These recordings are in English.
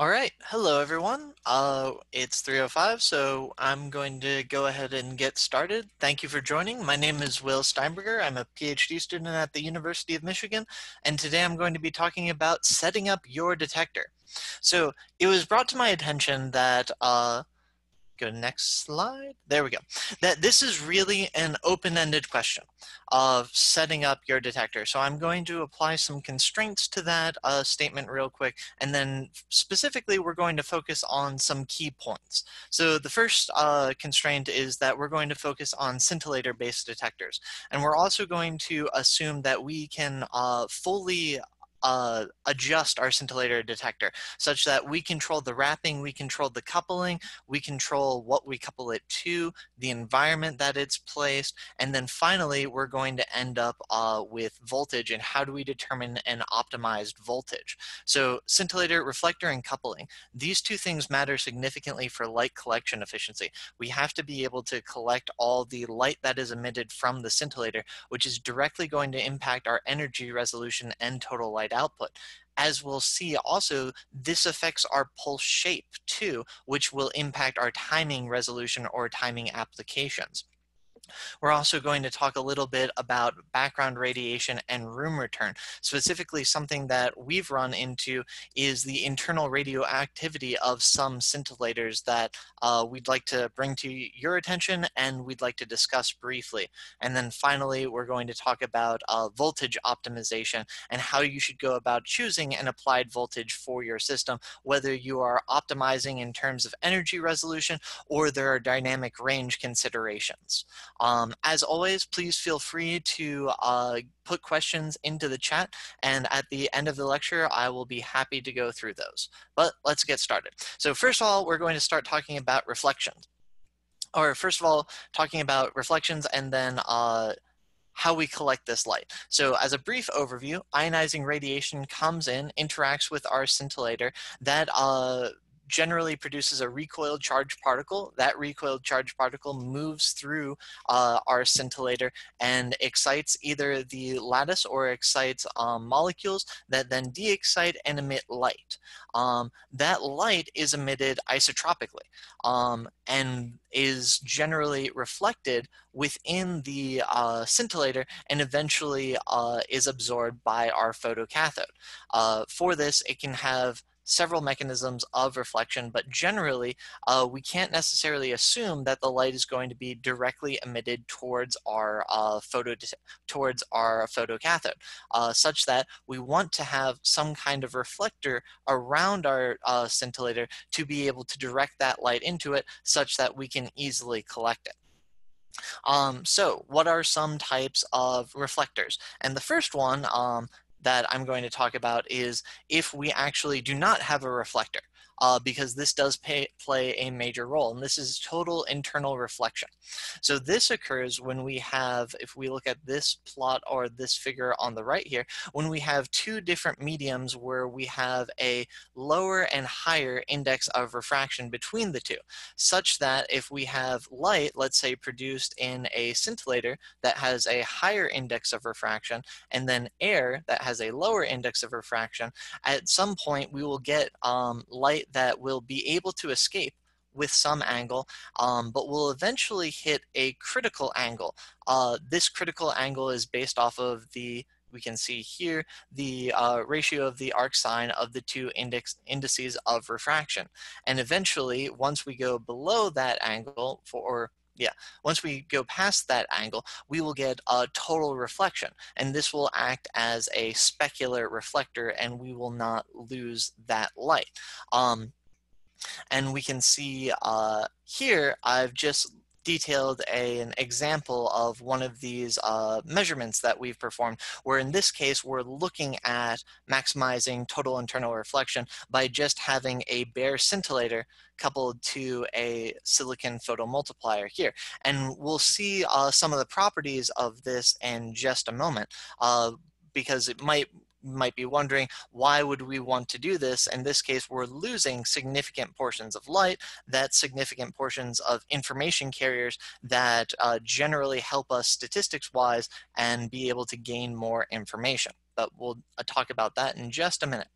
All right. Hello, everyone. Uh, it's 3.05, so I'm going to go ahead and get started. Thank you for joining. My name is Will Steinberger. I'm a PhD student at the University of Michigan, and today I'm going to be talking about setting up your detector. So it was brought to my attention that uh, go next slide. There we go. That this is really an open-ended question of setting up your detector. So I'm going to apply some constraints to that uh, statement real quick, and then specifically we're going to focus on some key points. So the first uh, constraint is that we're going to focus on scintillator-based detectors, and we're also going to assume that we can uh, fully uh, adjust our scintillator detector such that we control the wrapping, we control the coupling, we control what we couple it to, the environment that it's placed, and then finally we're going to end up uh, with voltage and how do we determine an optimized voltage. So scintillator, reflector, and coupling, these two things matter significantly for light collection efficiency. We have to be able to collect all the light that is emitted from the scintillator, which is directly going to impact our energy resolution and total light output. As we'll see also, this affects our pulse shape too, which will impact our timing resolution or timing applications. We're also going to talk a little bit about background radiation and room return. Specifically, something that we've run into is the internal radioactivity of some scintillators that uh, we'd like to bring to your attention and we'd like to discuss briefly. And then finally, we're going to talk about uh, voltage optimization and how you should go about choosing an applied voltage for your system, whether you are optimizing in terms of energy resolution or there are dynamic range considerations. Um, as always, please feel free to uh, put questions into the chat, and at the end of the lecture, I will be happy to go through those. But let's get started. So first of all, we're going to start talking about reflections. Or first of all, talking about reflections and then uh, how we collect this light. So as a brief overview, ionizing radiation comes in, interacts with our scintillator, that uh, generally produces a recoiled charged particle. That recoiled charged particle moves through uh, our scintillator and excites either the lattice or excites um, molecules that then de-excite and emit light. Um, that light is emitted isotropically um, and is generally reflected within the uh, scintillator and eventually uh, is absorbed by our photocathode. Uh, for this, it can have several mechanisms of reflection, but generally uh, we can't necessarily assume that the light is going to be directly emitted towards our uh, photo towards our photocathode, uh, such that we want to have some kind of reflector around our uh, scintillator to be able to direct that light into it, such that we can easily collect it. Um, so what are some types of reflectors? And the first one um, that I'm going to talk about is if we actually do not have a reflector uh, because this does pay, play a major role. And this is total internal reflection. So this occurs when we have, if we look at this plot or this figure on the right here, when we have two different mediums where we have a lower and higher index of refraction between the two, such that if we have light, let's say produced in a scintillator that has a higher index of refraction, and then air that has a lower index of refraction, at some point we will get um, light that will be able to escape with some angle, um, but will eventually hit a critical angle. Uh, this critical angle is based off of the we can see here the uh, ratio of the arc sine of the two index indices of refraction. And eventually, once we go below that angle for, yeah, once we go past that angle, we will get a total reflection. And this will act as a specular reflector and we will not lose that light. Um, and we can see uh, here, I've just detailed a, an example of one of these uh, measurements that we've performed, where in this case, we're looking at maximizing total internal reflection by just having a bare scintillator coupled to a silicon photomultiplier here. And we'll see uh, some of the properties of this in just a moment, uh, because it might might be wondering why would we want to do this? In this case we're losing significant portions of light that significant portions of information carriers that uh, generally help us statistics wise and be able to gain more information. But we'll uh, talk about that in just a minute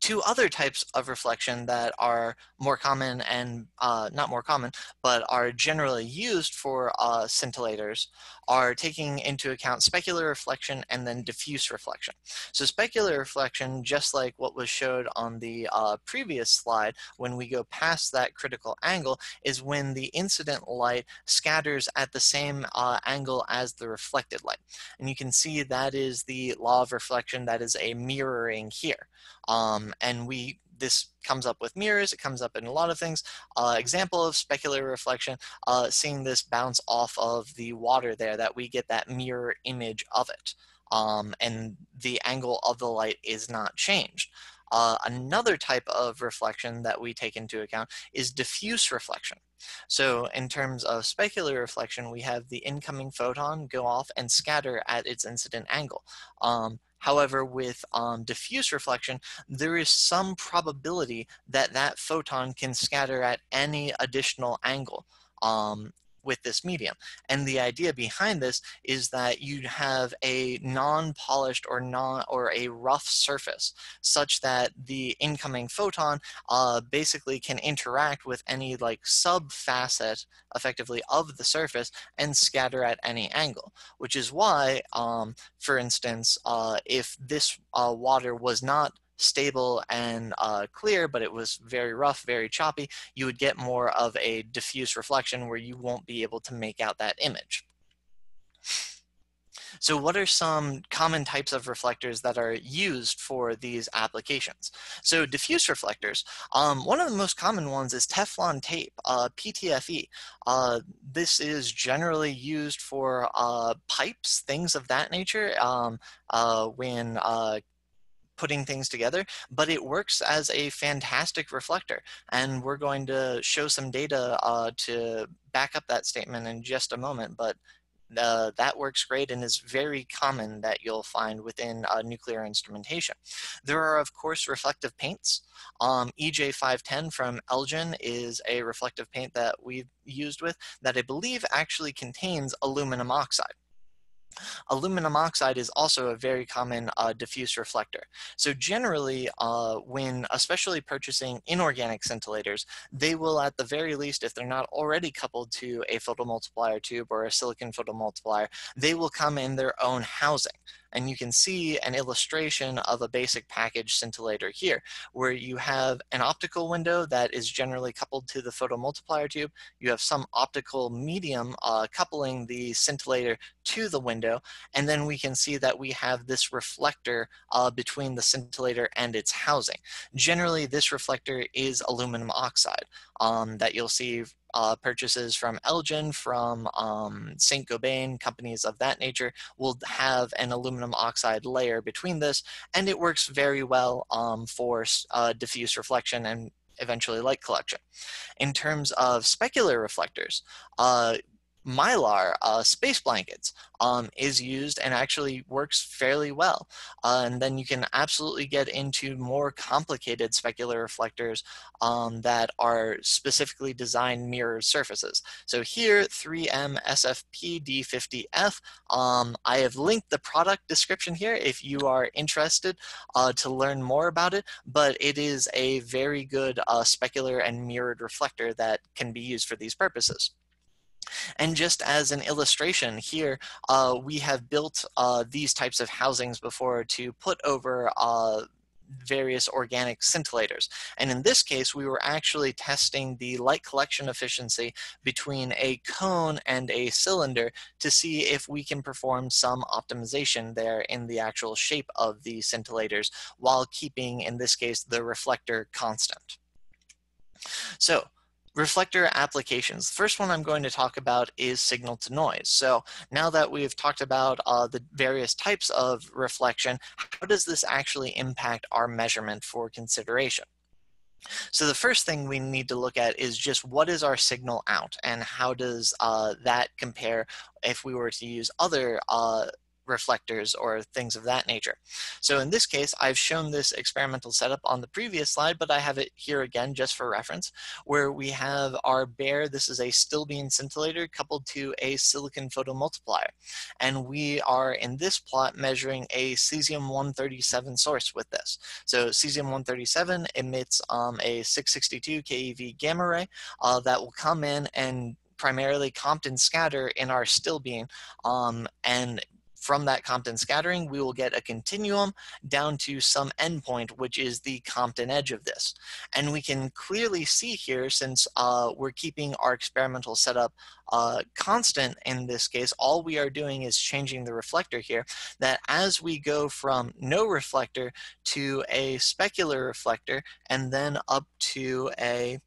Two other types of reflection that are more common and uh, not more common, but are generally used for uh, scintillators are taking into account specular reflection and then diffuse reflection. So specular reflection, just like what was showed on the uh, previous slide, when we go past that critical angle, is when the incident light scatters at the same uh, angle as the reflected light. And you can see that is the law of reflection, that is a mirroring here. Um, and we this comes up with mirrors, it comes up in a lot of things. Uh, example of specular reflection, uh, seeing this bounce off of the water there, that we get that mirror image of it. Um, and the angle of the light is not changed. Uh, another type of reflection that we take into account is diffuse reflection. So in terms of specular reflection, we have the incoming photon go off and scatter at its incident angle. Um, However, with um, diffuse reflection, there is some probability that that photon can scatter at any additional angle. Um, with this medium. And the idea behind this is that you have a non-polished or non or a rough surface such that the incoming photon uh, basically can interact with any like sub facet effectively of the surface and scatter at any angle, which is why, um, for instance, uh, if this uh, water was not stable and uh, clear, but it was very rough, very choppy, you would get more of a diffuse reflection where you won't be able to make out that image. So what are some common types of reflectors that are used for these applications? So diffuse reflectors, um, one of the most common ones is Teflon tape, uh, PTFE. Uh, this is generally used for uh, pipes, things of that nature. Um, uh, when uh, putting things together, but it works as a fantastic reflector. And we're going to show some data uh, to back up that statement in just a moment, but uh, that works great and is very common that you'll find within uh, nuclear instrumentation. There are, of course, reflective paints. Um, EJ510 from Eljen is a reflective paint that we've used with that I believe actually contains aluminum oxide. Aluminum oxide is also a very common uh, diffuse reflector. So generally, uh, when especially purchasing inorganic scintillators, they will at the very least, if they're not already coupled to a photomultiplier tube or a silicon photomultiplier, they will come in their own housing. And you can see an illustration of a basic package scintillator here, where you have an optical window that is generally coupled to the photomultiplier tube. You have some optical medium uh, coupling the scintillator to the window. And then we can see that we have this reflector uh, between the scintillator and its housing. Generally, this reflector is aluminum oxide um, that you'll see uh, purchases from Eljen, from um, St. Gobain, companies of that nature will have an aluminum oxide layer between this, and it works very well um, for uh, diffuse reflection and eventually light collection. In terms of specular reflectors, uh, mylar uh, space blankets um, is used and actually works fairly well. Uh, and then you can absolutely get into more complicated specular reflectors um, that are specifically designed mirror surfaces. So here, 3M SFP D50F, um, I have linked the product description here if you are interested uh, to learn more about it, but it is a very good uh, specular and mirrored reflector that can be used for these purposes. And just as an illustration here, uh, we have built uh, these types of housings before to put over uh, various organic scintillators. And in this case, we were actually testing the light collection efficiency between a cone and a cylinder to see if we can perform some optimization there in the actual shape of the scintillators while keeping, in this case, the reflector constant. So reflector applications. The first one I'm going to talk about is signal to noise. So now that we've talked about uh, the various types of reflection, how does this actually impact our measurement for consideration? So the first thing we need to look at is just what is our signal out and how does uh, that compare if we were to use other uh, reflectors or things of that nature. So in this case, I've shown this experimental setup on the previous slide, but I have it here again just for reference, where we have our bare, this is a stilbene scintillator coupled to a silicon photomultiplier. And we are in this plot measuring a cesium-137 source with this. So cesium-137 emits um, a 662 keV gamma ray uh, that will come in and primarily Compton scatter in our stilbene um, and from that Compton scattering, we will get a continuum down to some endpoint, which is the Compton edge of this. And we can clearly see here, since uh, we're keeping our experimental setup uh, constant in this case, all we are doing is changing the reflector here, that as we go from no reflector to a specular reflector, and then up to a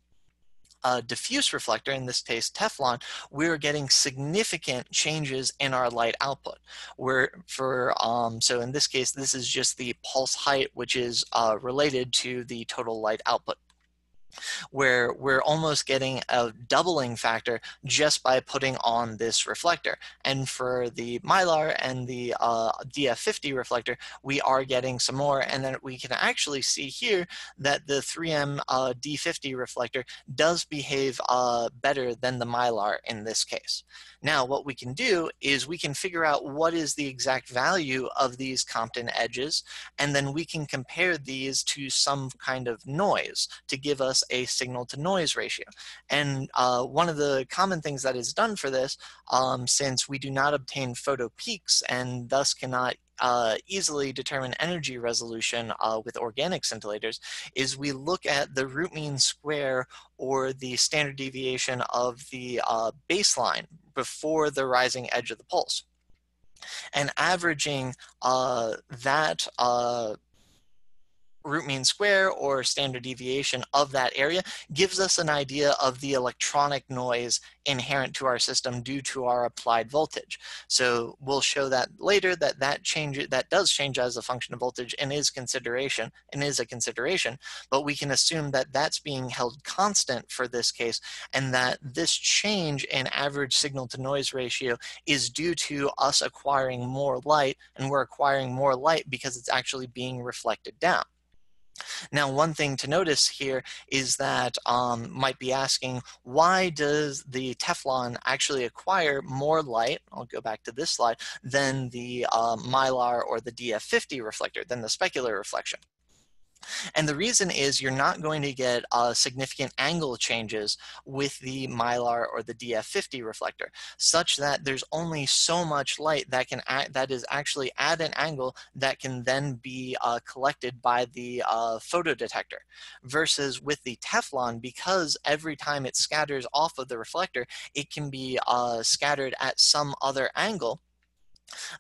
a diffuse reflector, in this case Teflon, we're getting significant changes in our light output. We're for um, so in this case, this is just the pulse height, which is uh, related to the total light output where we're almost getting a doubling factor just by putting on this reflector. And for the Mylar and the uh, DF50 reflector, we are getting some more. And then we can actually see here that the 3M uh, D50 reflector does behave uh, better than the Mylar in this case. Now, what we can do is we can figure out what is the exact value of these Compton edges, and then we can compare these to some kind of noise to give us a signal to noise ratio. And uh, one of the common things that is done for this, um, since we do not obtain photo peaks and thus cannot uh, easily determine energy resolution uh, with organic scintillators is we look at the root mean square or the standard deviation of the uh, baseline before the rising edge of the pulse. And averaging uh, that uh, root mean square or standard deviation of that area gives us an idea of the electronic noise inherent to our system due to our applied voltage. So we'll show that later that that change that does change as a function of voltage and is consideration and is a consideration, but we can assume that that's being held constant for this case and that this change in average signal to noise ratio is due to us acquiring more light and we're acquiring more light because it's actually being reflected down. Now, one thing to notice here is that um, might be asking, why does the Teflon actually acquire more light, I'll go back to this slide, than the uh, Mylar or the DF50 reflector, than the specular reflection? And the reason is you're not going to get uh, significant angle changes with the Mylar or the DF50 reflector, such that there's only so much light that can act, that is actually at an angle that can then be uh, collected by the uh, photodetector. Versus with the Teflon, because every time it scatters off of the reflector, it can be uh, scattered at some other angle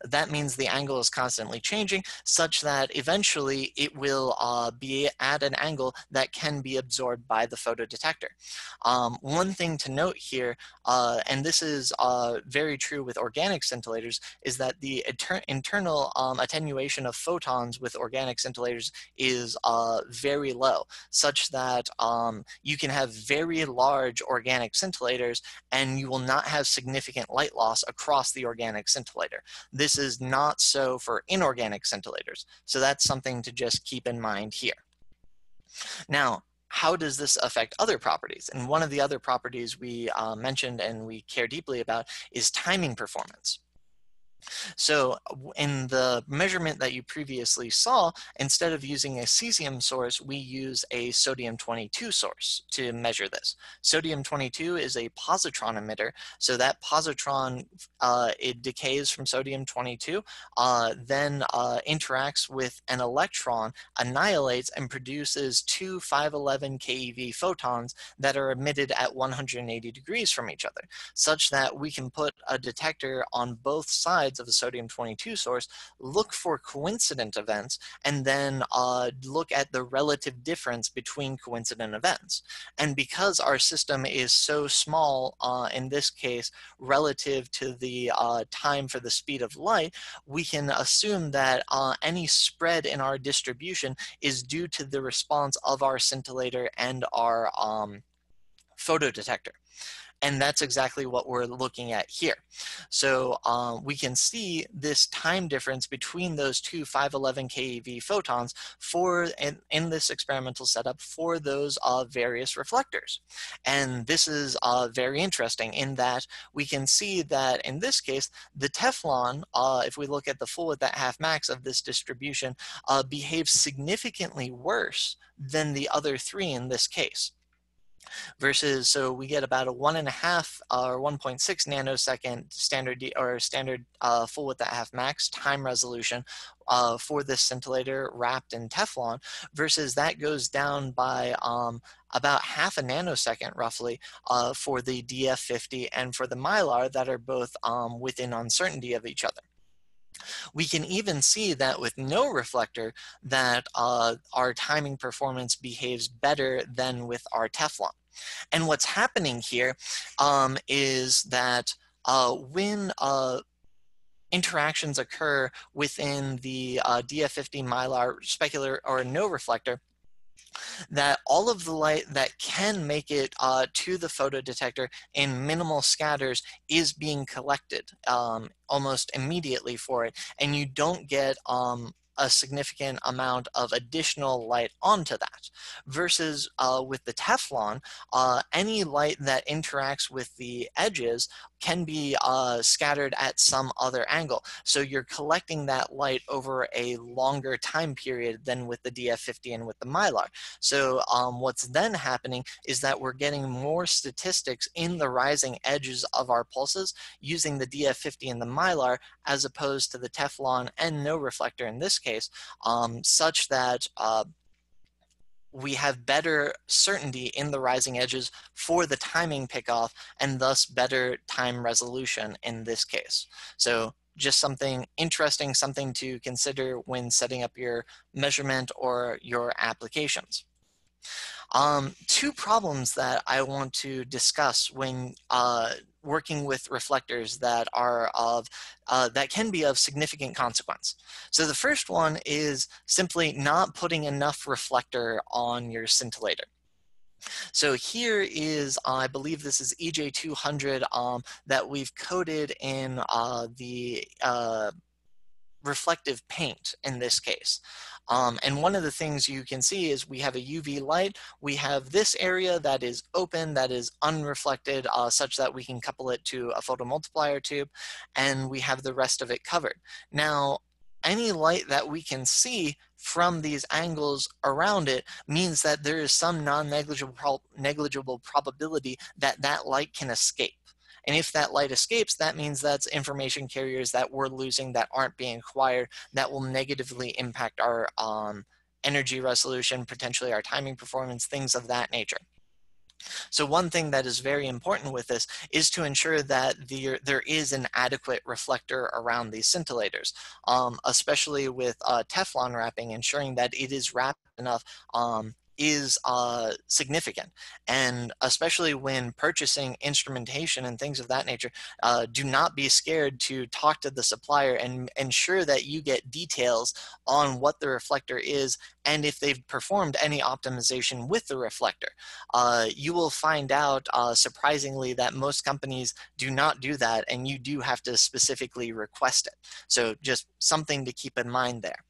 that means the angle is constantly changing such that eventually it will uh, be at an angle that can be absorbed by the photodetector. Um, one thing to note here, uh, and this is uh, very true with organic scintillators, is that the internal um, attenuation of photons with organic scintillators is uh, very low, such that um, you can have very large organic scintillators and you will not have significant light loss across the organic scintillator. This is not so for inorganic scintillators. So that's something to just keep in mind here. Now, how does this affect other properties? And one of the other properties we uh, mentioned and we care deeply about is timing performance. So in the measurement that you previously saw, instead of using a cesium source, we use a sodium-22 source to measure this. Sodium-22 is a positron emitter, so that positron, uh, it decays from sodium-22, uh, then uh, interacts with an electron, annihilates, and produces two 511 keV photons that are emitted at 180 degrees from each other, such that we can put a detector on both sides sides of the sodium-22 source, look for coincident events, and then uh, look at the relative difference between coincident events. And because our system is so small, uh, in this case, relative to the uh, time for the speed of light, we can assume that uh, any spread in our distribution is due to the response of our scintillator and our um, photodetector. And that's exactly what we're looking at here. So um, we can see this time difference between those two 511 keV photons for in, in this experimental setup for those uh, various reflectors. And this is uh, very interesting in that we can see that in this case, the Teflon, uh, if we look at the full width that half max of this distribution, uh, behaves significantly worse than the other three in this case versus so we get about a one and a half or 1.6 nanosecond standard or standard uh, full width at half max time resolution uh, for this scintillator wrapped in Teflon versus that goes down by um, about half a nanosecond roughly uh, for the DF50 and for the Mylar that are both um, within uncertainty of each other. We can even see that with no reflector that uh, our timing performance behaves better than with our Teflon. And what's happening here um, is that uh, when uh, interactions occur within the uh, DF50 mylar specular or no reflector, that all of the light that can make it uh, to the photodetector in minimal scatters is being collected um, almost immediately for it, and you don't get um, a significant amount of additional light onto that. Versus uh, with the Teflon, uh, any light that interacts with the edges can be uh, scattered at some other angle. So you're collecting that light over a longer time period than with the DF50 and with the Mylar. So um, what's then happening is that we're getting more statistics in the rising edges of our pulses using the DF50 and the Mylar as opposed to the Teflon and no reflector in this case, um, such that uh, we have better certainty in the rising edges for the timing pickoff and thus better time resolution in this case. So just something interesting, something to consider when setting up your measurement or your applications. Um, two problems that I want to discuss when uh, working with reflectors that are of uh, that can be of significant consequence. So the first one is simply not putting enough reflector on your scintillator. So here is, I believe this is EJ200 um, that we've coated in uh, the uh, reflective paint in this case. Um, and one of the things you can see is we have a UV light. We have this area that is open, that is unreflected, uh, such that we can couple it to a photomultiplier tube, and we have the rest of it covered. Now, any light that we can see from these angles around it means that there is some non-negligible negligible probability that that light can escape. And if that light escapes, that means that's information carriers that we're losing that aren't being acquired that will negatively impact our um, energy resolution, potentially our timing performance, things of that nature. So one thing that is very important with this is to ensure that the, there is an adequate reflector around these scintillators, um, especially with uh, Teflon wrapping, ensuring that it is wrapped enough um, is uh, significant. And especially when purchasing instrumentation and things of that nature, uh, do not be scared to talk to the supplier and ensure that you get details on what the reflector is and if they've performed any optimization with the reflector. Uh, you will find out uh, surprisingly that most companies do not do that and you do have to specifically request it. So just something to keep in mind there.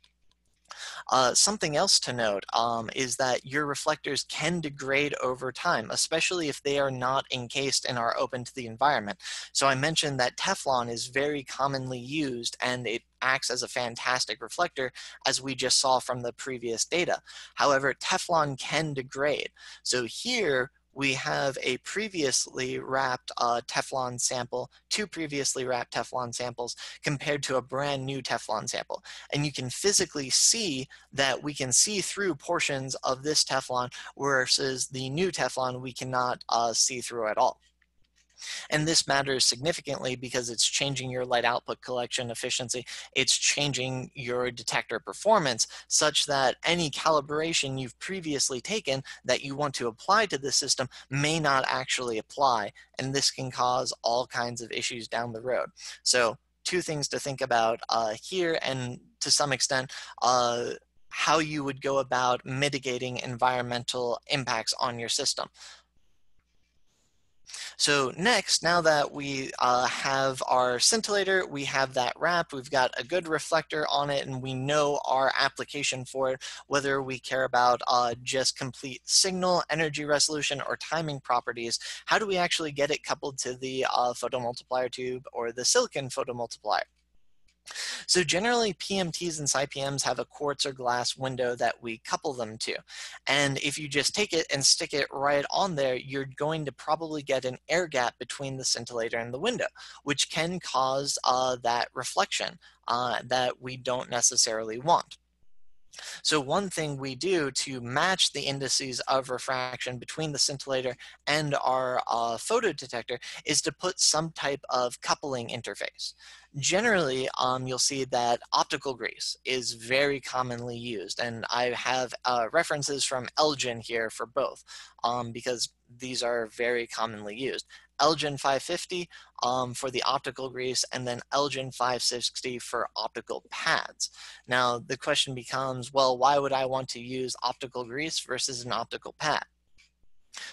Uh, something else to note um, is that your reflectors can degrade over time, especially if they are not encased and are open to the environment. So I mentioned that Teflon is very commonly used and it acts as a fantastic reflector as we just saw from the previous data. However, Teflon can degrade. So here we have a previously wrapped uh, Teflon sample, two previously wrapped Teflon samples compared to a brand new Teflon sample. And you can physically see that we can see through portions of this Teflon versus the new Teflon we cannot uh, see through at all. And this matters significantly because it's changing your light output collection efficiency. It's changing your detector performance such that any calibration you've previously taken that you want to apply to the system may not actually apply. And this can cause all kinds of issues down the road. So two things to think about uh, here and to some extent, uh, how you would go about mitigating environmental impacts on your system. So next, now that we uh, have our scintillator, we have that wrapped, we've got a good reflector on it, and we know our application for it, whether we care about uh, just complete signal, energy resolution, or timing properties, how do we actually get it coupled to the uh, photomultiplier tube or the silicon photomultiplier? So generally PMTs and SiPMs have a quartz or glass window that we couple them to. And if you just take it and stick it right on there, you're going to probably get an air gap between the scintillator and the window, which can cause uh, that reflection uh, that we don't necessarily want. So one thing we do to match the indices of refraction between the scintillator and our uh, photodetector is to put some type of coupling interface. Generally, um, you'll see that optical grease is very commonly used, and I have uh, references from Eljen here for both, um, because these are very commonly used. Eljen 550 um, for the optical grease, and then Eljen 560 for optical pads. Now, the question becomes, well, why would I want to use optical grease versus an optical pad?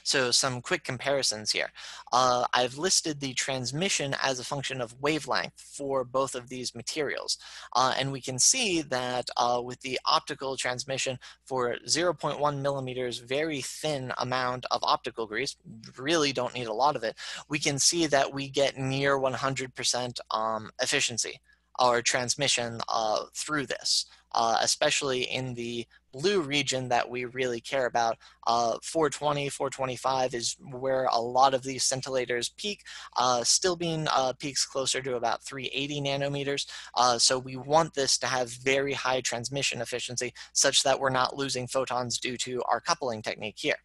So some quick comparisons here. Uh, I've listed the transmission as a function of wavelength for both of these materials. Uh, and we can see that uh, with the optical transmission for 0.1 millimeters, very thin amount of optical grease, really don't need a lot of it, we can see that we get near 100% um, efficiency or transmission uh, through this, uh, especially in the blue region that we really care about. Uh, 420, 425 is where a lot of these scintillators peak, uh, stilbene uh, peaks closer to about 380 nanometers. Uh, so we want this to have very high transmission efficiency such that we're not losing photons due to our coupling technique here.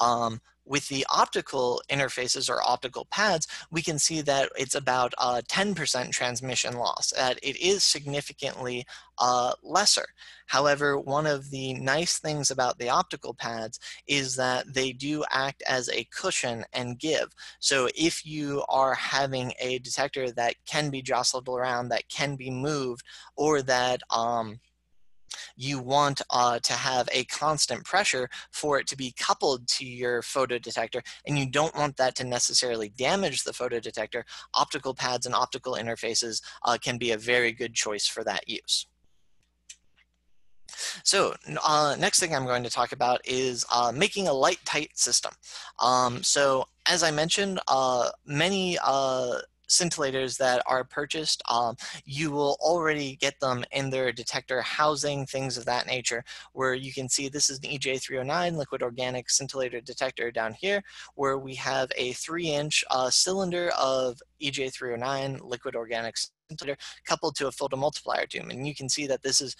Um, with the optical interfaces or optical pads, we can see that it's about 10% uh, transmission loss, that it is significantly uh, lesser. However, one of the nice things about the optical pads is that they do act as a cushion and give. So if you are having a detector that can be jostled around, that can be moved, or that um, you want uh, to have a constant pressure for it to be coupled to your photodetector, and you don't want that to necessarily damage the photodetector, optical pads and optical interfaces uh, can be a very good choice for that use. So uh, next thing I'm going to talk about is uh, making a light tight system. Um, so as I mentioned, uh, many uh, scintillators that are purchased, um, you will already get them in their detector housing, things of that nature, where you can see this is an EJ309 liquid organic scintillator detector down here, where we have a three inch uh, cylinder of EJ309 liquid organic scintillator coupled to a photomultiplier tube. And you can see that this is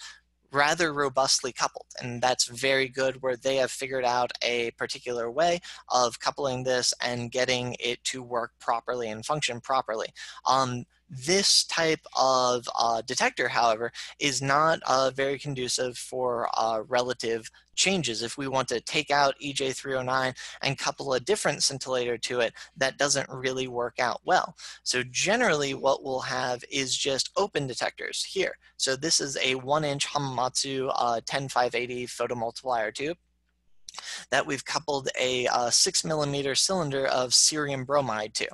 rather robustly coupled. And that's very good where they have figured out a particular way of coupling this and getting it to work properly and function properly. Um, this type of uh, detector, however, is not uh, very conducive for uh, relative changes. If we want to take out EJ309 and couple a different scintillator to it, that doesn't really work out well. So generally what we'll have is just open detectors here. So this is a one inch Hamamatsu uh, 10580 photomultiplier tube that we've coupled a uh, six millimeter cylinder of cerium bromide to.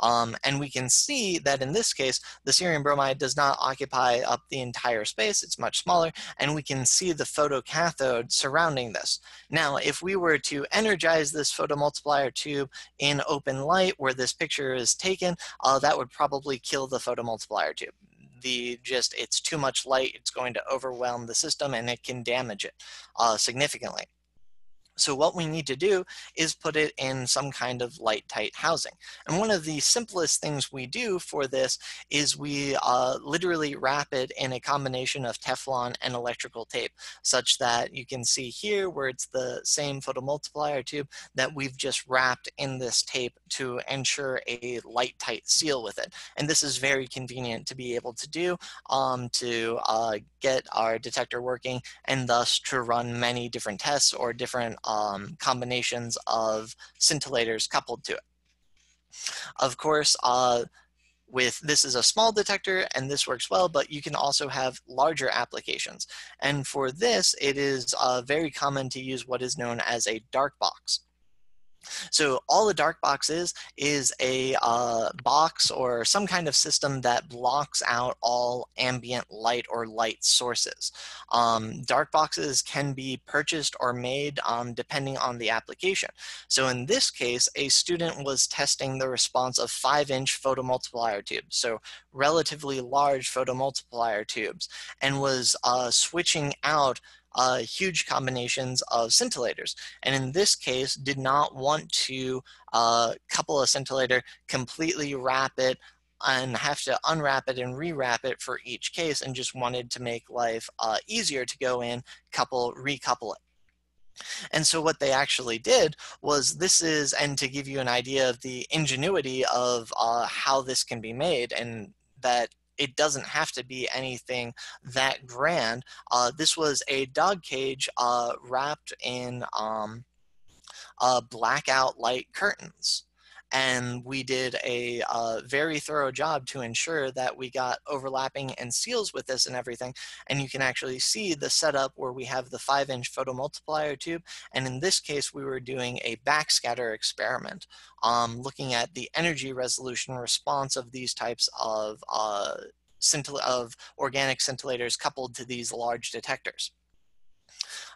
Um, and we can see that in this case, the cerium bromide does not occupy up the entire space, it's much smaller, and we can see the photocathode surrounding this. Now, if we were to energize this photomultiplier tube in open light where this picture is taken, uh, that would probably kill the photomultiplier tube the just it's too much light it's going to overwhelm the system and it can damage it uh, significantly so what we need to do is put it in some kind of light tight housing. And one of the simplest things we do for this is we uh, literally wrap it in a combination of Teflon and electrical tape such that you can see here where it's the same photomultiplier tube that we've just wrapped in this tape to ensure a light tight seal with it. And this is very convenient to be able to do um, to uh, get our detector working and thus to run many different tests or different um, combinations of scintillators coupled to it. Of course, uh, with this is a small detector and this works well, but you can also have larger applications. And for this, it is uh, very common to use what is known as a dark box. So all a dark box is, is a uh, box or some kind of system that blocks out all ambient light or light sources. Um, dark boxes can be purchased or made um, depending on the application. So in this case, a student was testing the response of five inch photomultiplier tubes, so relatively large photomultiplier tubes, and was uh, switching out uh, huge combinations of scintillators. And in this case, did not want to uh, couple a scintillator, completely wrap it, and have to unwrap it and rewrap it for each case and just wanted to make life uh, easier to go in, couple, recouple it. And so what they actually did was this is, and to give you an idea of the ingenuity of uh, how this can be made and that it doesn't have to be anything that grand. Uh, this was a dog cage uh, wrapped in um, uh, blackout light curtains and we did a uh, very thorough job to ensure that we got overlapping and seals with this and everything. And you can actually see the setup where we have the five inch photomultiplier tube. And in this case, we were doing a backscatter experiment, um, looking at the energy resolution response of these types of, uh, of organic scintillators coupled to these large detectors.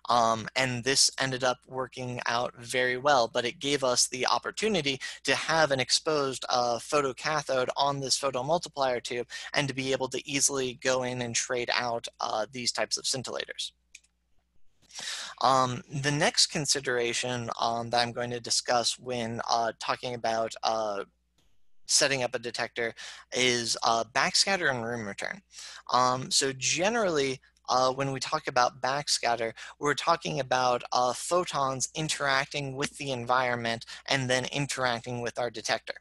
Um, and this ended up working out very well, but it gave us the opportunity to have an exposed uh, photocathode on this photomultiplier tube and to be able to easily go in and trade out uh, these types of scintillators. Um, the next consideration um, that I'm going to discuss when uh, talking about uh, setting up a detector is uh, backscatter and room return. Um, so generally, uh, when we talk about backscatter, we're talking about uh, photons interacting with the environment and then interacting with our detector.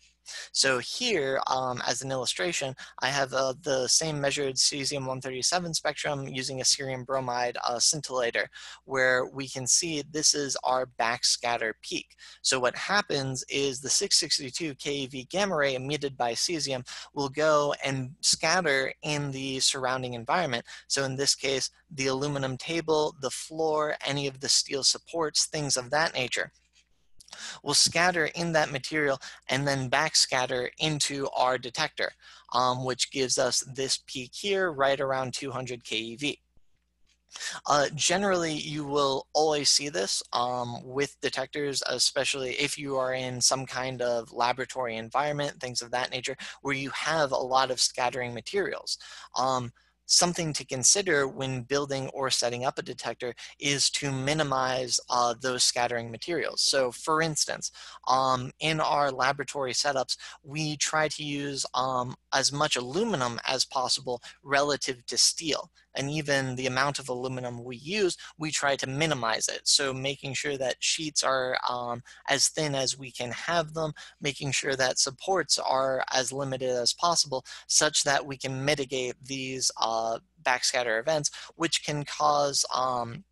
So here, um, as an illustration, I have uh, the same measured cesium-137 spectrum using a cerium bromide uh, scintillator, where we can see this is our backscatter peak. So what happens is the 662 keV gamma ray emitted by cesium will go and scatter in the surrounding environment. So in this case, the aluminum table, the floor, any of the steel supports, things of that nature will scatter in that material and then backscatter into our detector, um, which gives us this peak here right around 200 keV. Uh, generally, you will always see this um, with detectors, especially if you are in some kind of laboratory environment, things of that nature, where you have a lot of scattering materials. Um, something to consider when building or setting up a detector is to minimize uh, those scattering materials. So for instance, um, in our laboratory setups, we try to use um, as much aluminum as possible relative to steel and even the amount of aluminum we use, we try to minimize it. So making sure that sheets are um, as thin as we can have them, making sure that supports are as limited as possible, such that we can mitigate these uh, backscatter events, which can cause um,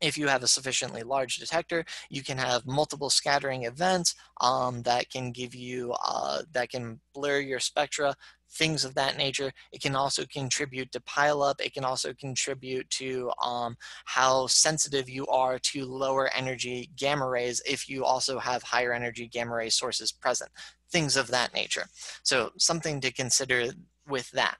if you have a sufficiently large detector, you can have multiple scattering events um, that can give you, uh, that can blur your spectra, things of that nature. It can also contribute to pileup. It can also contribute to um, how sensitive you are to lower energy gamma rays if you also have higher energy gamma ray sources present, things of that nature. So something to consider with that.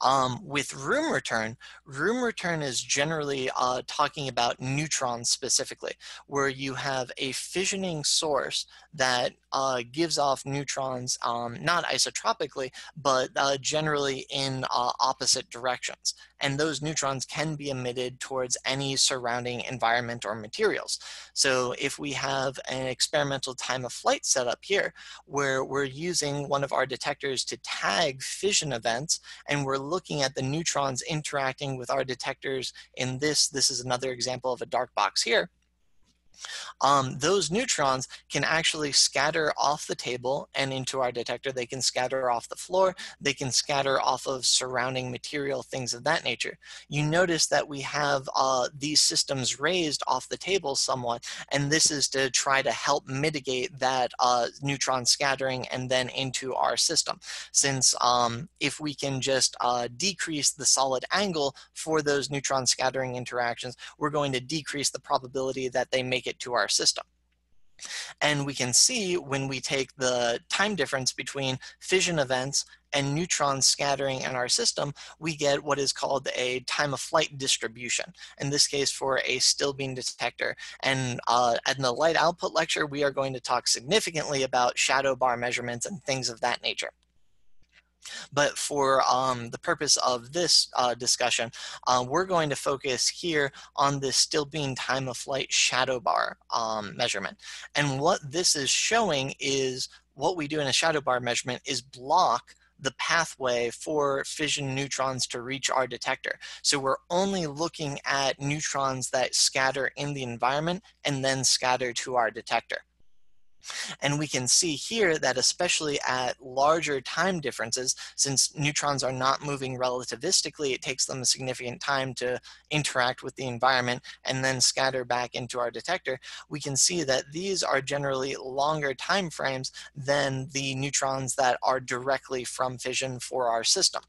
Um, with room return, room return is generally uh, talking about neutrons specifically, where you have a fissioning source that uh, gives off neutrons, um, not isotropically, but uh, generally in uh, opposite directions. And those neutrons can be emitted towards any surrounding environment or materials. So if we have an experimental time of flight setup here, where we're using one of our detectors to tag fission events, and we're looking at the neutrons interacting with our detectors in this, this is another example of a dark box here, um, those neutrons can actually scatter off the table and into our detector. They can scatter off the floor. They can scatter off of surrounding material, things of that nature. You notice that we have uh, these systems raised off the table somewhat, and this is to try to help mitigate that uh, neutron scattering and then into our system. Since um, if we can just uh, decrease the solid angle for those neutron scattering interactions, we're going to decrease the probability that they make it to our system. And we can see when we take the time difference between fission events and neutron scattering in our system, we get what is called a time of flight distribution, in this case for a stilbene detector. And uh, in the light output lecture, we are going to talk significantly about shadow bar measurements and things of that nature. But for um, the purpose of this uh, discussion, uh, we're going to focus here on this stilbene time of flight shadow bar um, measurement. And what this is showing is what we do in a shadow bar measurement is block the pathway for fission neutrons to reach our detector. So we're only looking at neutrons that scatter in the environment and then scatter to our detector. And we can see here that especially at larger time differences, since neutrons are not moving relativistically, it takes them a significant time to interact with the environment and then scatter back into our detector, we can see that these are generally longer time frames than the neutrons that are directly from fission for our system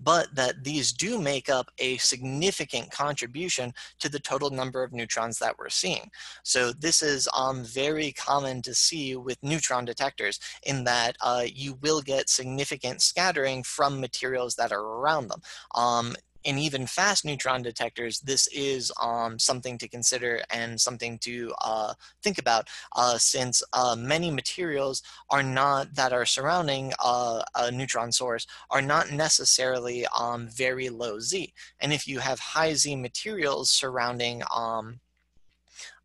but that these do make up a significant contribution to the total number of neutrons that we're seeing. So this is um, very common to see with neutron detectors in that uh, you will get significant scattering from materials that are around them. Um, in even fast neutron detectors, this is um, something to consider and something to uh, think about uh, since uh, many materials are not that are surrounding uh, a neutron source are not necessarily um, very low Z. And if you have high Z materials surrounding um,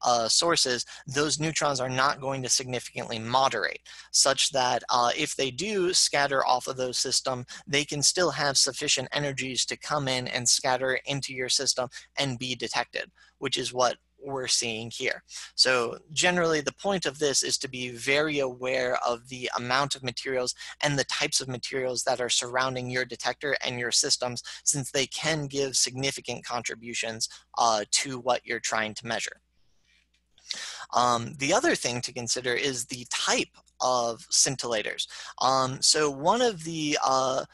uh, sources, those neutrons are not going to significantly moderate, such that uh, if they do scatter off of those system, they can still have sufficient energies to come in and scatter into your system and be detected, which is what we're seeing here. So generally the point of this is to be very aware of the amount of materials and the types of materials that are surrounding your detector and your systems since they can give significant contributions uh, to what you're trying to measure. Um, the other thing to consider is the type of scintillators. Um, so one of the uh,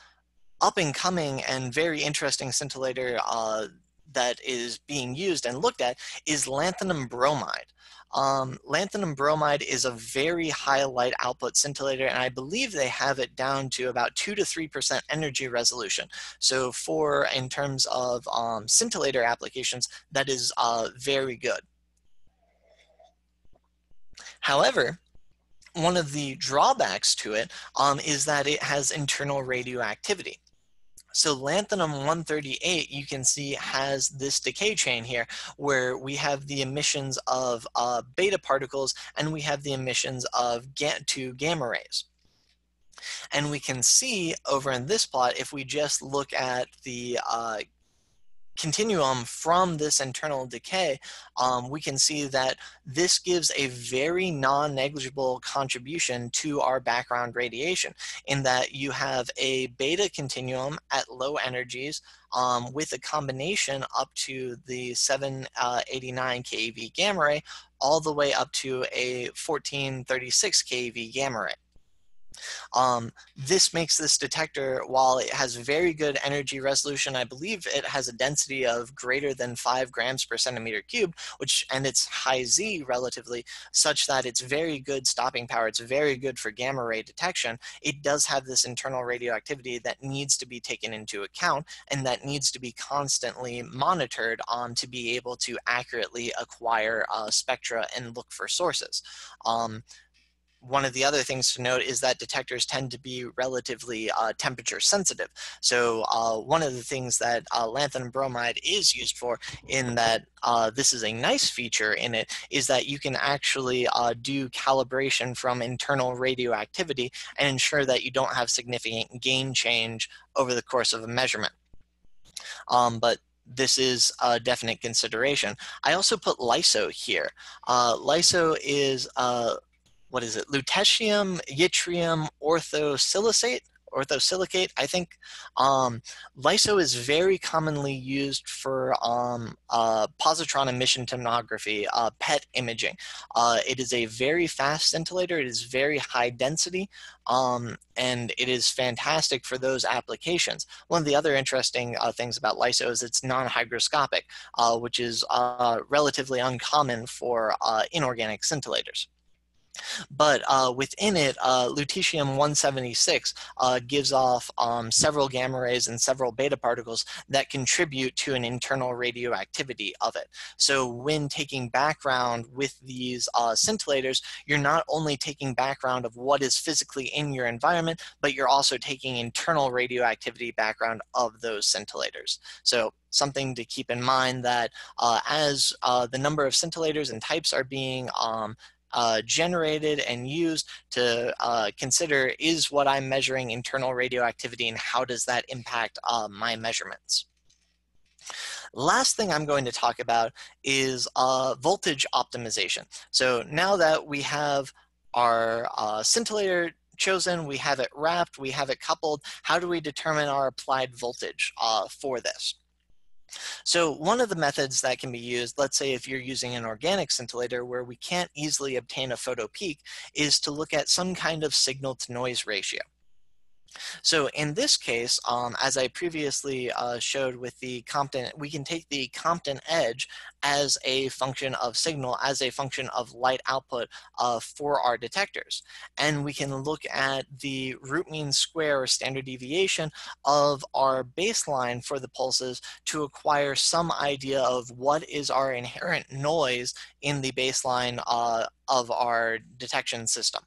up and coming and very interesting scintillator uh, that is being used and looked at is lanthanum bromide. Um, lanthanum bromide is a very high light output scintillator, and I believe they have it down to about 2 to 3% energy resolution. So for, in terms of um, scintillator applications, that is uh, very good. However, one of the drawbacks to it um, is that it has internal radioactivity. So lanthanum-138, you can see, has this decay chain here, where we have the emissions of uh, beta particles and we have the emissions of ga two gamma rays. And we can see over in this plot, if we just look at the uh, continuum from this internal decay, um, we can see that this gives a very non-negligible contribution to our background radiation in that you have a beta continuum at low energies um, with a combination up to the 789 uh, keV gamma ray all the way up to a 1436 keV gamma ray. Um, this makes this detector, while it has very good energy resolution, I believe it has a density of greater than five grams per centimeter cubed, which, and it's high Z relatively, such that it's very good stopping power. It's very good for gamma ray detection. It does have this internal radioactivity that needs to be taken into account and that needs to be constantly monitored um, to be able to accurately acquire uh, spectra and look for sources. Um, one of the other things to note is that detectors tend to be relatively uh, temperature sensitive. So uh, one of the things that uh, lanthanum bromide is used for in that uh, this is a nice feature in it is that you can actually uh, do calibration from internal radioactivity and ensure that you don't have significant gain change over the course of a measurement. Um, but this is a definite consideration. I also put LYSO here. Uh, LYSO is uh, what is it, lutetium yttrium orthosilicate orthosilicate, I think. Um, LYSO is very commonly used for um, uh, positron emission tomography, uh, PET imaging. Uh, it is a very fast scintillator. It is very high density, um, and it is fantastic for those applications. One of the other interesting uh, things about LYSO is it's non-hygroscopic, uh, which is uh, relatively uncommon for inorganic scintillators. But uh, within it, uh, lutetium-176 uh, gives off um, several gamma rays and several beta particles that contribute to an internal radioactivity of it. So when taking background with these uh, scintillators, you're not only taking background of what is physically in your environment, but you're also taking internal radioactivity background of those scintillators. So something to keep in mind that uh, as uh, the number of scintillators and types are being um, uh, generated and used to uh, consider is what I'm measuring internal radioactivity and how does that impact uh, my measurements. Last thing I'm going to talk about is uh, voltage optimization. So now that we have our uh, scintillator chosen, we have it wrapped, we have it coupled, how do we determine our applied voltage uh, for this? So one of the methods that can be used, let's say if you're using an organic scintillator where we can't easily obtain a photo peak, is to look at some kind of signal to noise ratio. So in this case, um, as I previously uh, showed with the Compton, we can take the Compton edge as a function of signal, as a function of light output uh, for our detectors. And we can look at the root mean square or standard deviation of our baseline for the pulses to acquire some idea of what is our inherent noise in the baseline uh, of our detection system.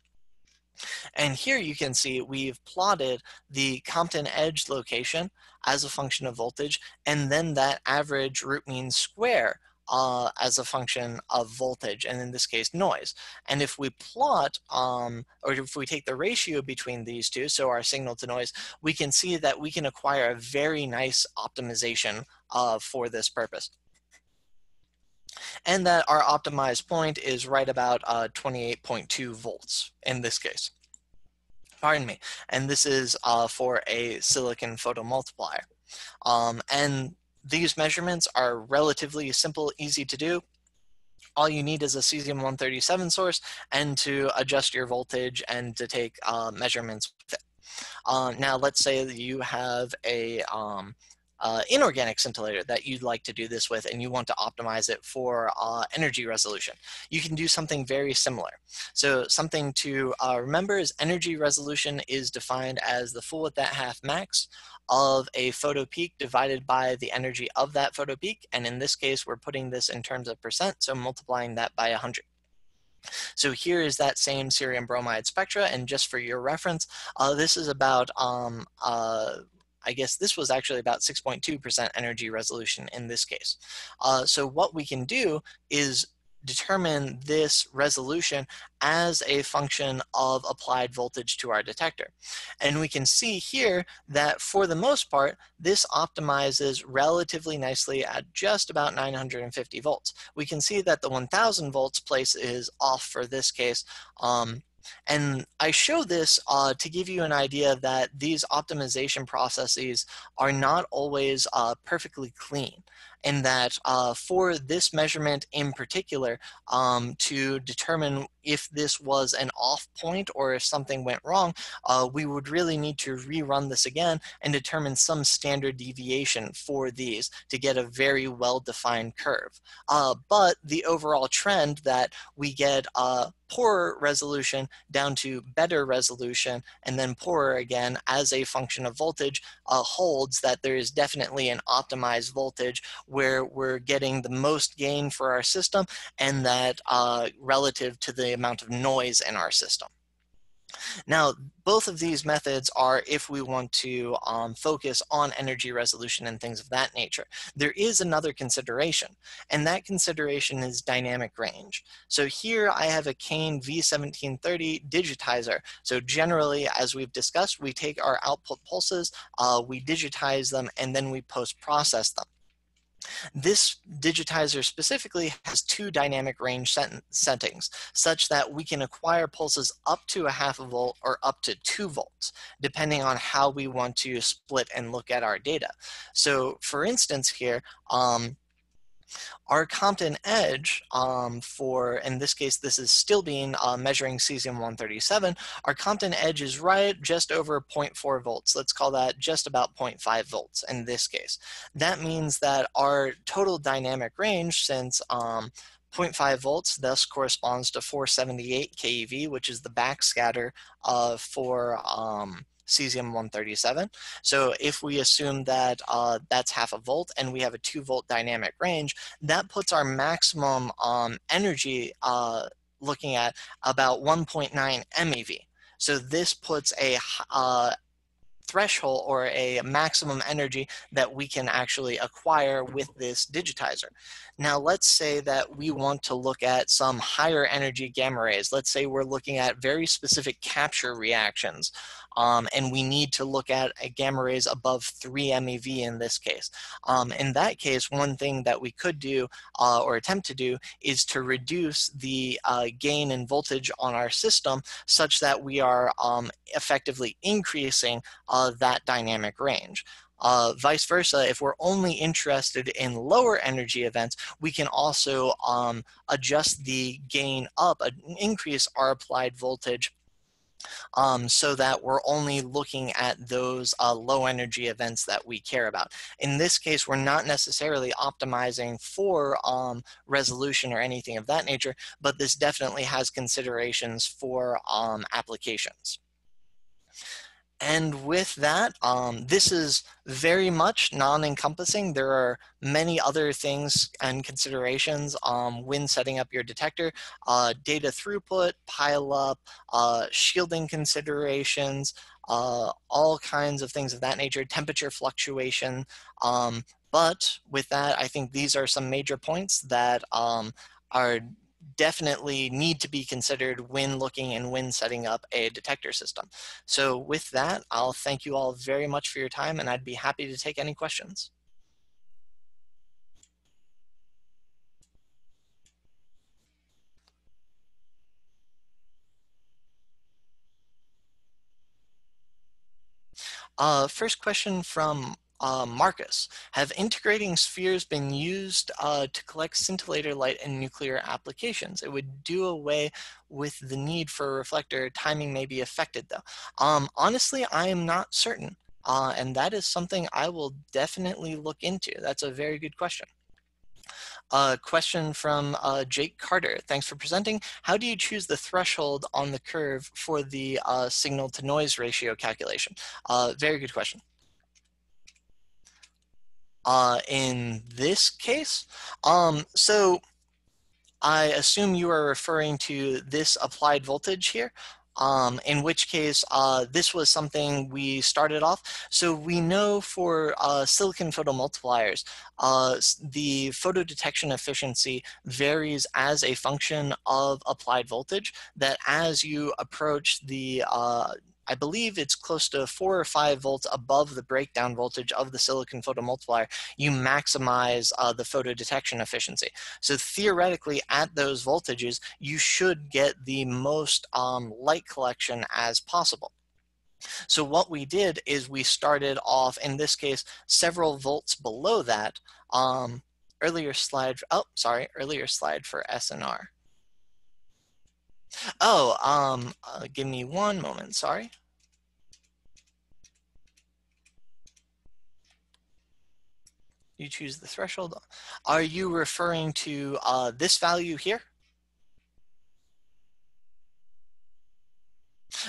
And here you can see we've plotted the Compton edge location as a function of voltage, and then that average root mean square uh, as a function of voltage, and in this case, noise. And if we plot, um, or if we take the ratio between these two, so our signal to noise, we can see that we can acquire a very nice optimization uh, for this purpose and that our optimized point is right about uh, 28.2 volts in this case. Pardon me. And this is uh, for a silicon photomultiplier. Um, and these measurements are relatively simple, easy to do. All you need is a cesium-137 source and to adjust your voltage and to take uh, measurements. Uh, now, let's say that you have a um, uh, inorganic scintillator that you'd like to do this with and you want to optimize it for uh, energy resolution. You can do something very similar. So something to uh, remember is energy resolution is defined as the full at half max of a photo peak divided by the energy of that photo peak. And in this case, we're putting this in terms of percent, so multiplying that by 100. So here is that same cerium bromide spectra, and just for your reference, uh, this is about um, uh, I guess this was actually about 6.2% energy resolution in this case. Uh, so what we can do is determine this resolution as a function of applied voltage to our detector. And we can see here that for the most part, this optimizes relatively nicely at just about 950 volts. We can see that the 1000 volts place is off for this case. Um, and I show this uh, to give you an idea that these optimization processes are not always uh, perfectly clean and that uh, for this measurement in particular, um, to determine if this was an off point or if something went wrong, uh, we would really need to rerun this again and determine some standard deviation for these to get a very well-defined curve. Uh, but the overall trend that we get uh, poorer resolution down to better resolution and then poorer again as a function of voltage uh, holds that there is definitely an optimized voltage where we're getting the most gain for our system and that uh, relative to the amount of noise in our system. Now, both of these methods are if we want to um, focus on energy resolution and things of that nature. There is another consideration, and that consideration is dynamic range. So here I have a CAEN V1730 digitizer. So generally, as we've discussed, we take our output pulses, uh, we digitize them, and then we post-process them. This digitizer specifically has two dynamic range set settings, such that we can acquire pulses up to a half a volt or up to two volts, depending on how we want to split and look at our data. So for instance here, um, our Compton Edge um, for, in this case, this is stilbene uh, measuring cesium-137. Our Compton Edge is right just over 0.4 volts. Let's call that just about 0.5 volts in this case. That means that our total dynamic range, since um, 0.5 volts thus corresponds to 478 keV, which is the backscatter uh, for um, cesium-137. So if we assume that uh, that's half a volt and we have a two volt dynamic range, that puts our maximum um, energy uh, looking at about 1.9 MeV. So this puts a uh, threshold or a maximum energy that we can actually acquire with this digitizer. Now let's say that we want to look at some higher energy gamma rays. Let's say we're looking at very specific capture reactions um, and we need to look at a gamma rays above 3 MeV in this case. Um, in that case, one thing that we could do uh, or attempt to do is to reduce the uh, gain in voltage on our system such that we are um, effectively increasing uh, that dynamic range. Uh, vice versa, if we're only interested in lower energy events, we can also um, adjust the gain up, uh, increase our applied voltage um, so that we're only looking at those uh, low energy events that we care about. In this case, we're not necessarily optimizing for um, resolution or anything of that nature, but this definitely has considerations for um, applications. And with that, um, this is very much non-encompassing. There are many other things and considerations um, when setting up your detector. Uh, data throughput, pileup, uh, shielding considerations, uh, all kinds of things of that nature, temperature fluctuation. Um, but with that, I think these are some major points that um, are definitely need to be considered when looking and when setting up a detector system. So with that, I'll thank you all very much for your time and I'd be happy to take any questions. Uh, first question from uh, Marcus, have integrating spheres been used uh, to collect scintillator light in nuclear applications? It would do away with the need for a reflector. Timing may be affected though. Um, honestly, I am not certain. Uh, and that is something I will definitely look into. That's a very good question. A question from uh, Jake Carter. Thanks for presenting. How do you choose the threshold on the curve for the uh, signal to noise ratio calculation? Uh, very good question. Uh, in this case, um, so I assume you are referring to this applied voltage here. Um, in which case uh, this was something we started off. So we know for uh, silicon photomultipliers, uh, the photo detection efficiency varies as a function of applied voltage, that as you approach the uh, I believe it's close to four or five volts above the breakdown voltage of the silicon photomultiplier, you maximize uh, the photo detection efficiency. So theoretically, at those voltages, you should get the most um, light collection as possible. So what we did is we started off, in this case, several volts below that. Um, earlier slide, oh, sorry, earlier slide for SNR. Oh, um, uh, give me one moment, sorry. You choose the threshold. Are you referring to uh, this value here?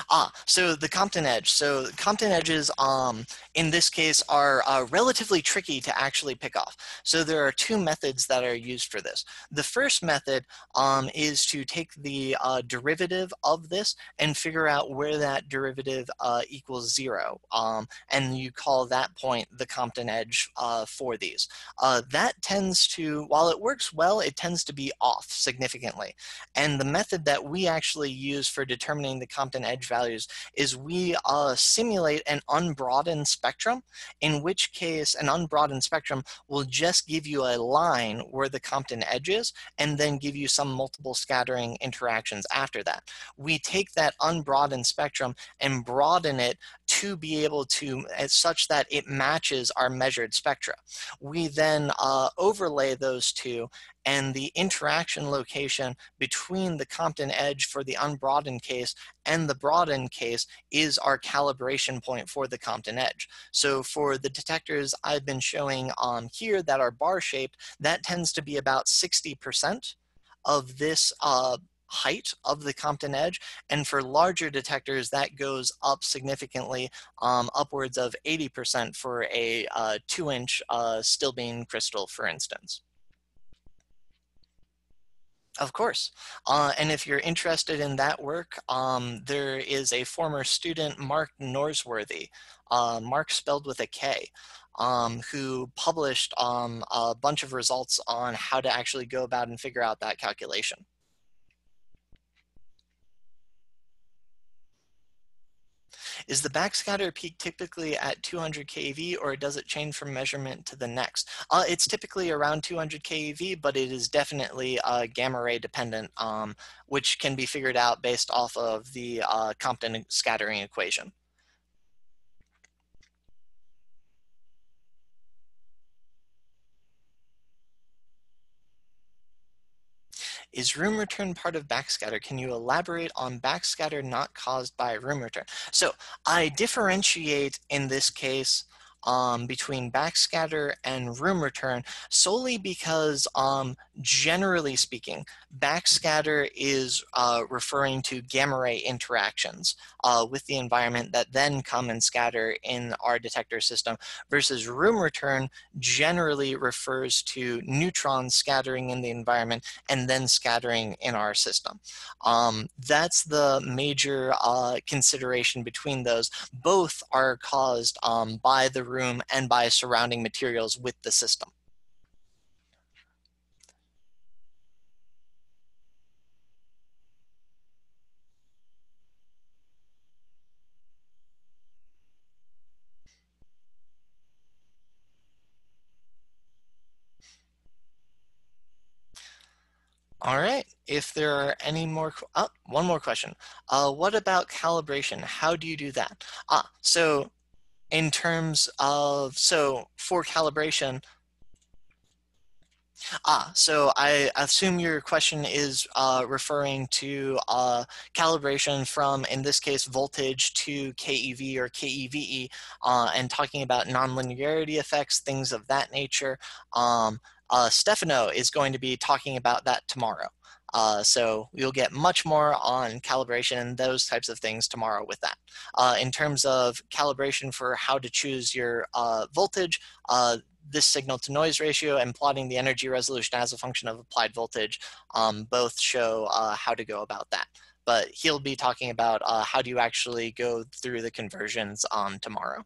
Ah, so the Compton edge. So Compton edges, um, in this case, are uh, relatively tricky to actually pick off. So there are two methods that are used for this. The first method um, is to take the uh, derivative of this and figure out where that derivative uh, equals zero. Um, and you call that point the Compton edge uh, for these. Uh, that tends to, while it works well, it tends to be off significantly. And the method that we actually use for determining the Compton edge values is we uh, simulate an unbroadened spectrum, in which case an unbroadened spectrum will just give you a line where the Compton edge is, and then give you some multiple scattering interactions after that. We take that unbroadened spectrum and broaden it to be able to, as such that it matches our measured spectra. We then uh, overlay those two and the interaction location between the Compton edge for the unbroadened case and the broadened case is our calibration point for the Compton edge. So for the detectors I've been showing on here that are bar shaped, that tends to be about 60% of this uh, height of the Compton edge. And for larger detectors, that goes up significantly, um, upwards of 80% for a uh, two inch uh, stilbene crystal, for instance. Of course. Uh, and if you're interested in that work, um, there is a former student, Mark Norsworthy, uh, Mark spelled with a K, um, who published um, a bunch of results on how to actually go about and figure out that calculation. Is the backscatter peak typically at 200 keV or does it change from measurement to the next? Uh, it's typically around 200 keV, but it is definitely uh, gamma ray dependent, um, which can be figured out based off of the uh, Compton scattering equation. Is room return part of backscatter? Can you elaborate on backscatter not caused by room return? So I differentiate in this case um, between backscatter and room return solely because um, generally speaking, backscatter is uh, referring to gamma ray interactions uh, with the environment that then come and scatter in our detector system versus room return generally refers to neutrons scattering in the environment and then scattering in our system. Um, that's the major uh, consideration between those. Both are caused um, by the room and by surrounding materials with the system. All right, if there are any more, oh, one more question. Uh, what about calibration? How do you do that? Ah, so in terms of, so for calibration, Ah, so I assume your question is uh, referring to uh, calibration from, in this case, voltage to KEV or keVee, uh, and talking about nonlinearity effects, things of that nature. Um, uh, Stefano is going to be talking about that tomorrow. Uh, so you'll get much more on calibration and those types of things tomorrow with that. Uh, in terms of calibration for how to choose your uh, voltage, uh, this signal to noise ratio and plotting the energy resolution as a function of applied voltage um, both show uh, how to go about that. But he'll be talking about uh, how do you actually go through the conversions um, tomorrow.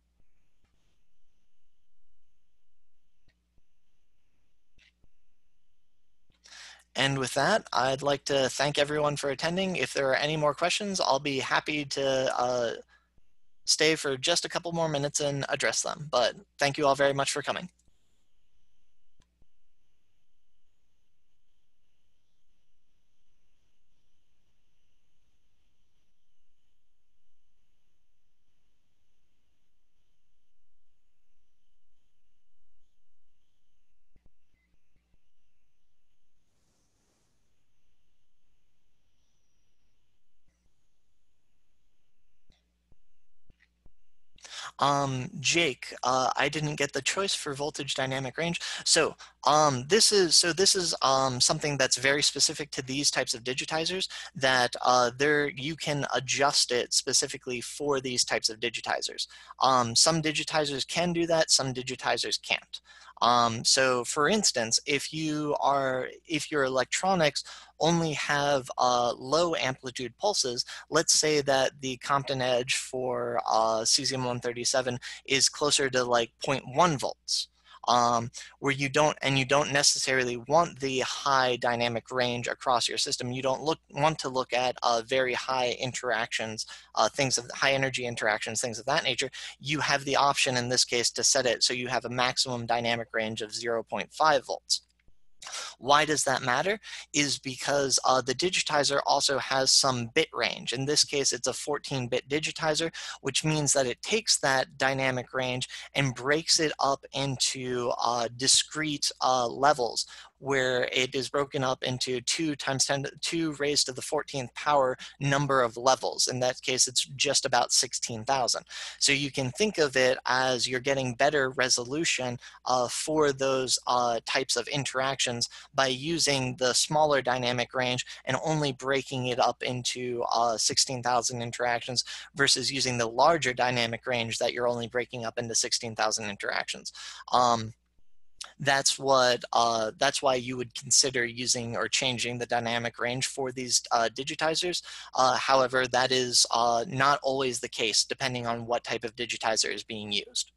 And with that, I'd like to thank everyone for attending. If there are any more questions, I'll be happy to uh, stay for just a couple more minutes and address them. But thank you all very much for coming. Um, Jake, uh, I didn't get the choice for voltage dynamic range. So um, this is so this is um, something that's very specific to these types of digitizers that uh, there you can adjust it specifically for these types of digitizers. Um, some digitizers can do that, some digitizers can't. Um, so for instance, if you are, if your electronics only have uh, low amplitude pulses, let's say that the Compton edge for uh, cesium-137 is closer to like 0.1 volts. Um, where you don't, and you don't necessarily want the high dynamic range across your system. You don't look want to look at uh, very high interactions, uh, things of high energy interactions, things of that nature. You have the option in this case to set it so you have a maximum dynamic range of 0.5 volts. Why does that matter? Is because uh, the digitizer also has some bit range. In this case, it's a 14-bit digitizer, which means that it takes that dynamic range and breaks it up into uh, discrete uh, levels where it is broken up into 2 times 10 2 raised to the 14th power number of levels. In that case, it's just about 16,000. So you can think of it as you're getting better resolution uh, for those uh, types of interactions by using the smaller dynamic range and only breaking it up into uh, 16,000 interactions versus using the larger dynamic range that you're only breaking up into 16,000 interactions. Um, that's what uh, that's why you would consider using or changing the dynamic range for these uh, digitizers. Uh, however, that is uh, not always the case depending on what type of digitizer is being used.